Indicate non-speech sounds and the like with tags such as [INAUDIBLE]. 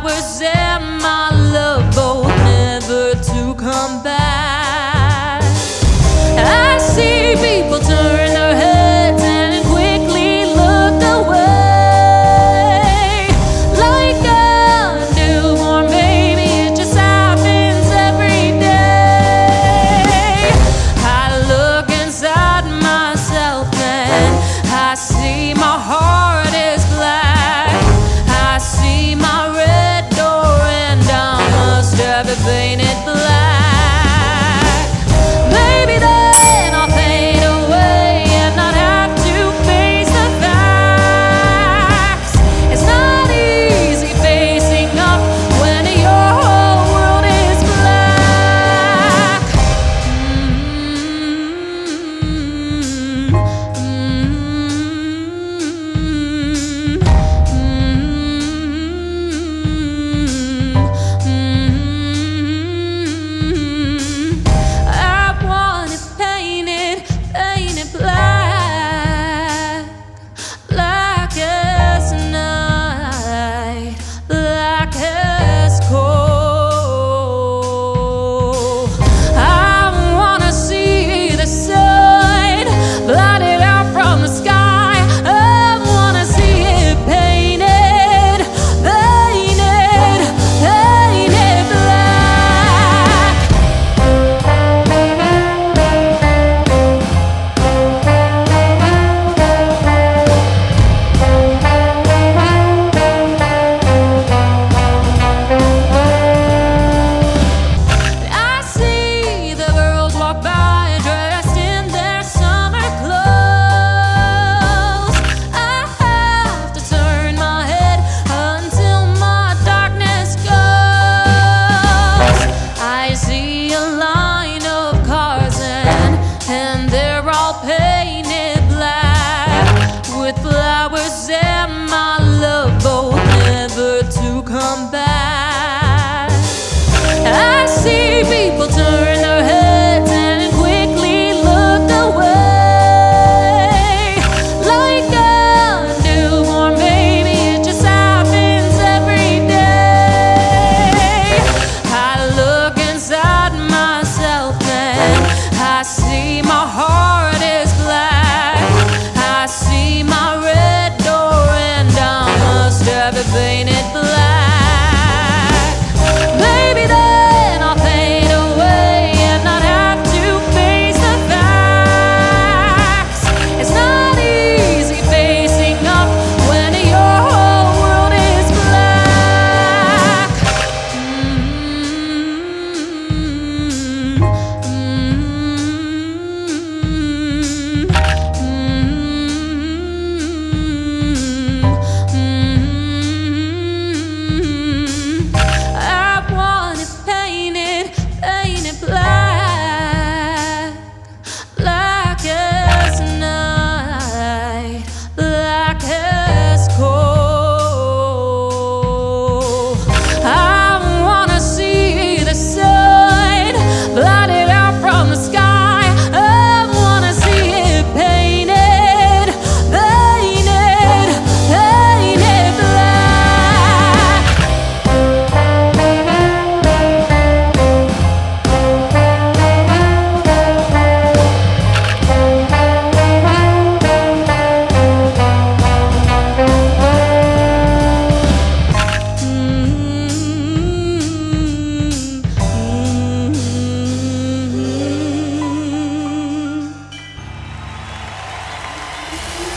and my you [LAUGHS]